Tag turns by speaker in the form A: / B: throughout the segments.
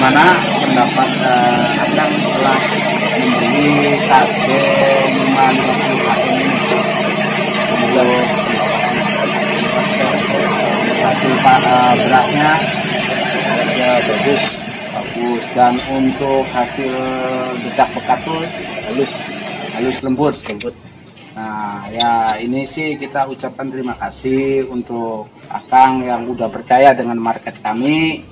A: bagaimana pendapat uh, Akang setelah membeli KG 550 ini untuk hasil uh, berasnya ya bagus bagus dan untuk hasil dedak pekatul halus halus lembut lembut nah ya ini sih kita ucapkan terima kasih untuk Akang yang udah percaya dengan market kami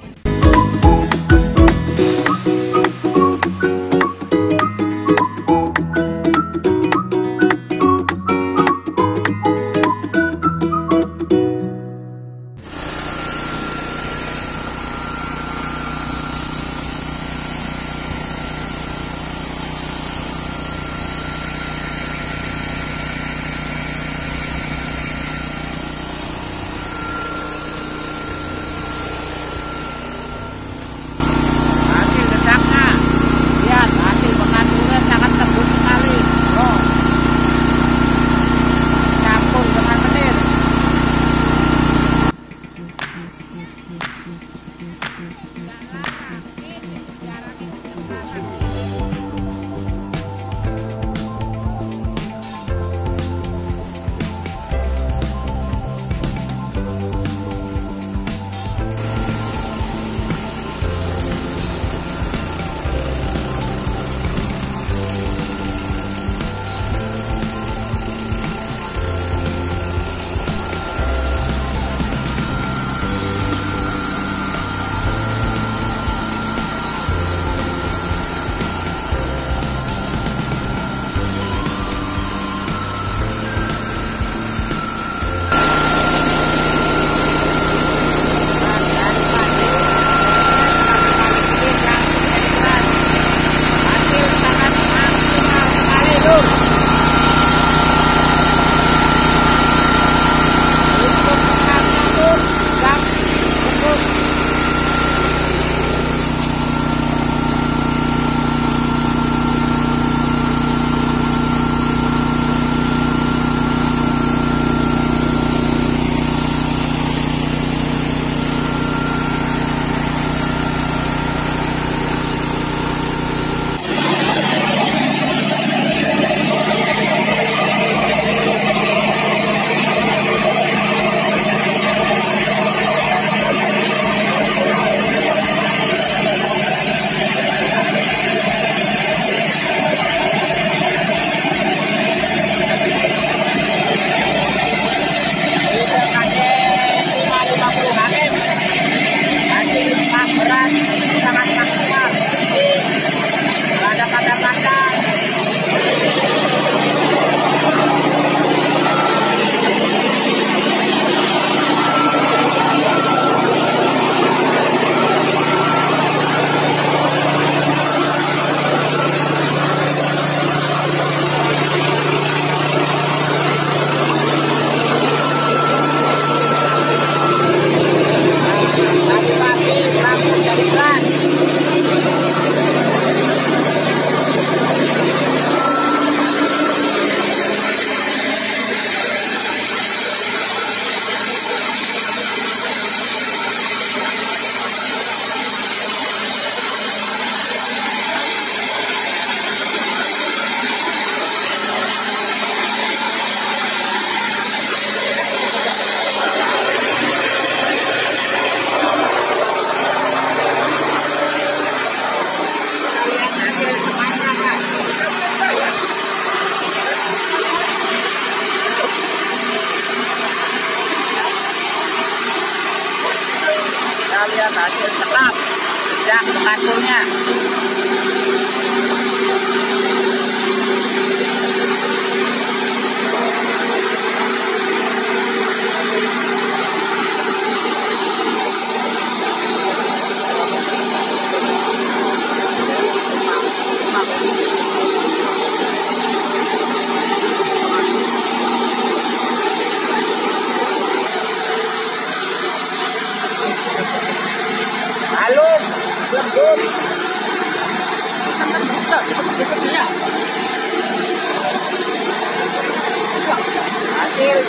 B: lihat hasil tetap sejak kartunya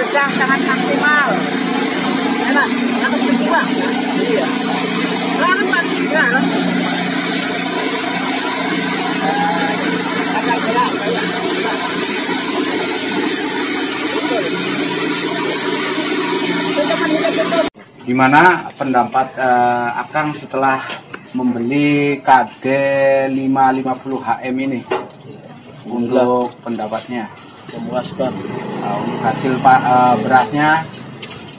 B: yang sangat maksimal enak atau berdua iya lalu pasti ya
A: Gimana pendapat uh, Akang setelah membeli KD 550 HM ini? Untuk pendapatnya?
C: Memuaskan.
A: Nah, untuk hasil pak eh, berasnya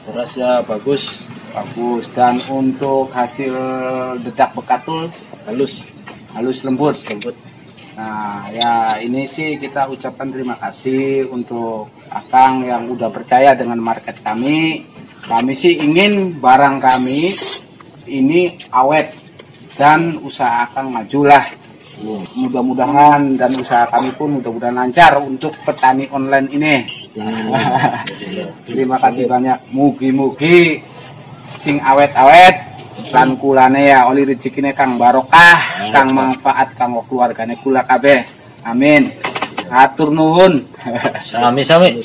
C: berasnya bagus
A: bagus dan untuk hasil dedak bekatul
C: halus
A: halus lembut.
C: lembut
A: Nah, ya ini sih kita ucapkan terima kasih untuk Akang yang udah percaya dengan market kami. Kami sih ingin barang kami ini awet dan usaha Akang majulah. Mudah-mudahan dan usaha kami pun mudah-mudahan lancar untuk petani online ini. Terima kasih banyak. Mugi-mugi sing awet-awet lan kulane ya oli rezekine Kang barokah, Kang manfaat kanggo keluargane kula kabeh. Amin. Atur nuhun.
C: sami sami